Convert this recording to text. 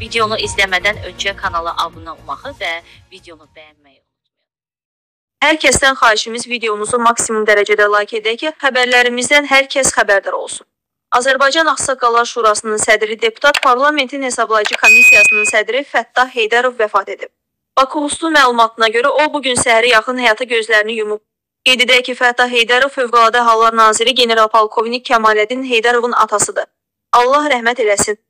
Videonu izləmədən öncə kanala abunə olmağı və videonu bəyənməyi unutmayın. Hər kəsdən xahişimiz videomuzu maksimum dərəcədə like edək ki, xəbərlərimizdən hər kəs xəbərdar olsun. Azərbaycan Ağsaqqallar Şurasının sədri deputat Parlamentin Hesablayıcı Komissiyasının sədri Fəttah Heydərov vəfat edib. Bakulustu məlumatına görə o bu gün səhəri yaxın həyata gözlərini yumub. Qeyd edək ki, Fəttah Heydərov Fövqəladə Hallar Naziri general-polkovnik Kəmaləddin Heydərovun atasıdır. Allah rəhmət eləsin.